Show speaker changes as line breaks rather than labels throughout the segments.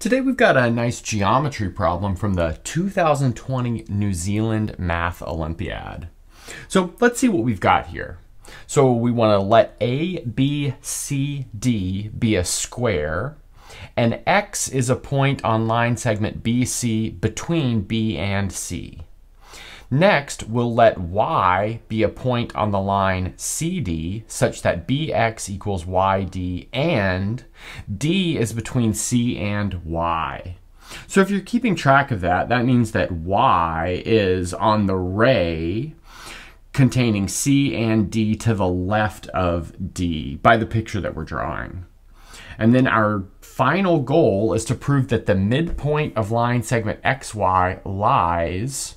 Today we've got a nice geometry problem from the 2020 New Zealand Math Olympiad. So let's see what we've got here. So we want to let A, B, C, D be a square, and X is a point on line segment BC between B and C. Next, we'll let y be a point on the line CD such that bx equals yd and d is between c and y. So if you're keeping track of that, that means that y is on the ray containing c and d to the left of d by the picture that we're drawing. And then our final goal is to prove that the midpoint of line segment xy lies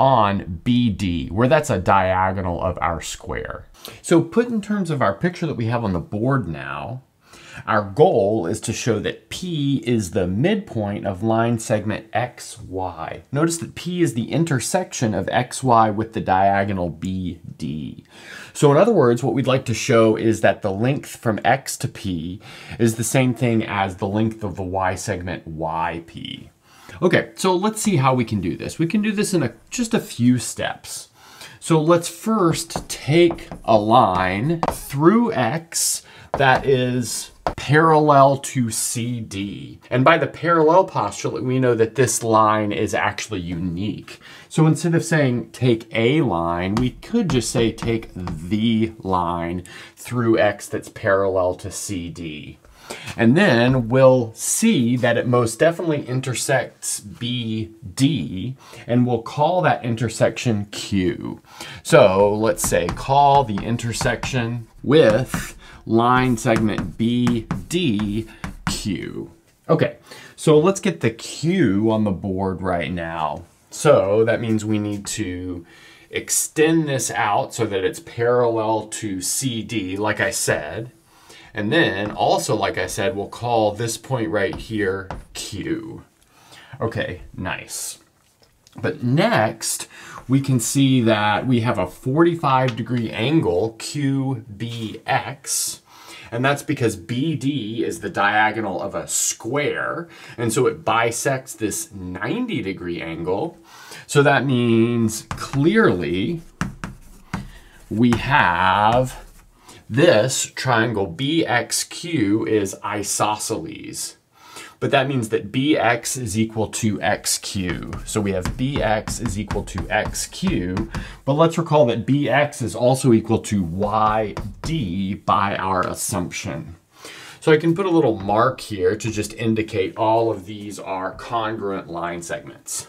on BD, where that's a diagonal of our square. So put in terms of our picture that we have on the board now, our goal is to show that P is the midpoint of line segment XY. Notice that P is the intersection of XY with the diagonal BD. So in other words, what we'd like to show is that the length from X to P is the same thing as the length of the Y segment YP. Okay, so let's see how we can do this. We can do this in a, just a few steps. So let's first take a line through X that is parallel to CD. And by the parallel postulate, we know that this line is actually unique. So instead of saying take a line, we could just say take the line through X that's parallel to CD. And then we'll see that it most definitely intersects BD, and we'll call that intersection Q. So let's say call the intersection with line segment BD Q. Okay, so let's get the Q on the board right now. So that means we need to extend this out so that it's parallel to CD, like I said. And then also, like I said, we'll call this point right here Q. Okay, nice. But next, we can see that we have a 45 degree angle, QBX, and that's because BD is the diagonal of a square, and so it bisects this 90 degree angle. So that means clearly we have this triangle BXQ is isosceles. But that means that BX is equal to XQ. So we have BX is equal to XQ. But let's recall that BX is also equal to YD by our assumption. So I can put a little mark here to just indicate all of these are congruent line segments.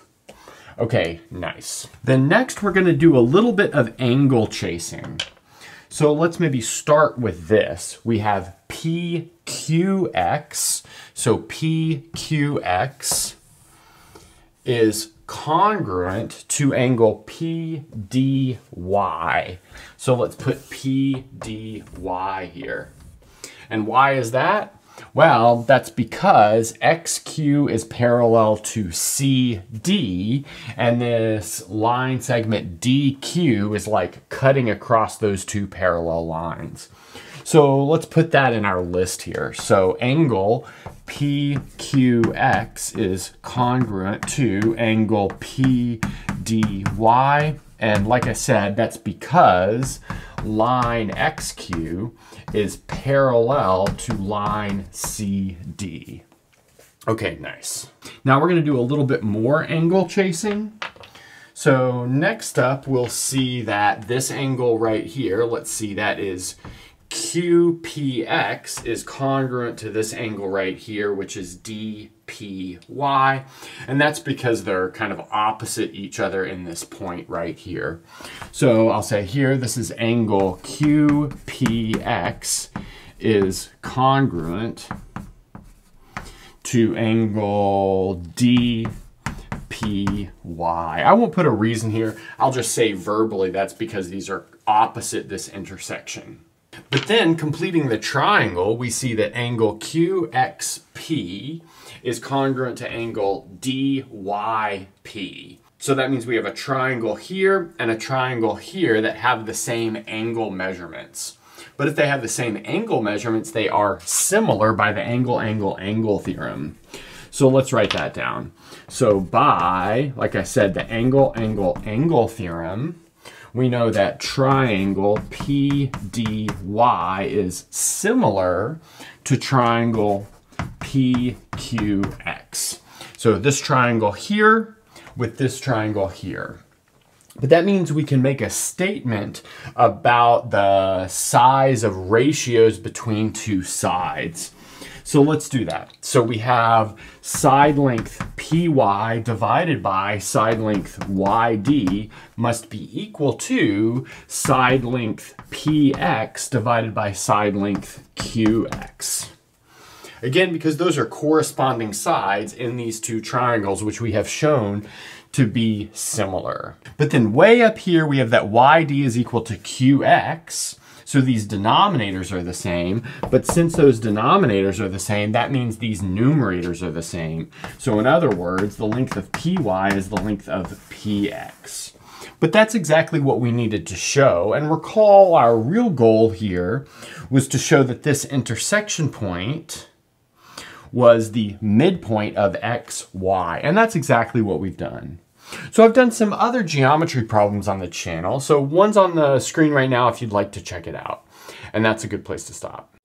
Okay, nice. Then next we're gonna do a little bit of angle chasing. So let's maybe start with this. We have PQX. So PQX is congruent to angle PDY. So let's put PDY here. And why is that? Well, that's because XQ is parallel to CD, and this line segment DQ is like cutting across those two parallel lines. So let's put that in our list here. So angle PQX is congruent to angle PDY. And like I said, that's because line XQ is parallel to line CD. Okay, nice. Now we're gonna do a little bit more angle chasing. So next up, we'll see that this angle right here, let's see, that is QPX is congruent to this angle right here, which is DPY. And that's because they're kind of opposite each other in this point right here. So I'll say here, this is angle QPX is congruent to angle DPY. I won't put a reason here. I'll just say verbally that's because these are opposite this intersection. But then completing the triangle, we see that angle QXP is congruent to angle DYP. So that means we have a triangle here and a triangle here that have the same angle measurements. But if they have the same angle measurements, they are similar by the angle, angle, angle theorem. So let's write that down. So by, like I said, the angle, angle, angle theorem, we know that triangle PDY is similar to triangle PQX. So this triangle here with this triangle here. But that means we can make a statement about the size of ratios between two sides. So let's do that. So we have side length PY divided by side length YD must be equal to side length PX divided by side length QX. Again, because those are corresponding sides in these two triangles, which we have shown to be similar. But then way up here, we have that YD is equal to QX. So these denominators are the same, but since those denominators are the same, that means these numerators are the same. So in other words, the length of PY is the length of PX. But that's exactly what we needed to show. And recall our real goal here was to show that this intersection point was the midpoint of x, y. And that's exactly what we've done. So I've done some other geometry problems on the channel. So one's on the screen right now if you'd like to check it out. And that's a good place to stop.